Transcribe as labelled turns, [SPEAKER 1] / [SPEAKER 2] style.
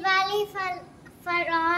[SPEAKER 1] Diwali for, for all.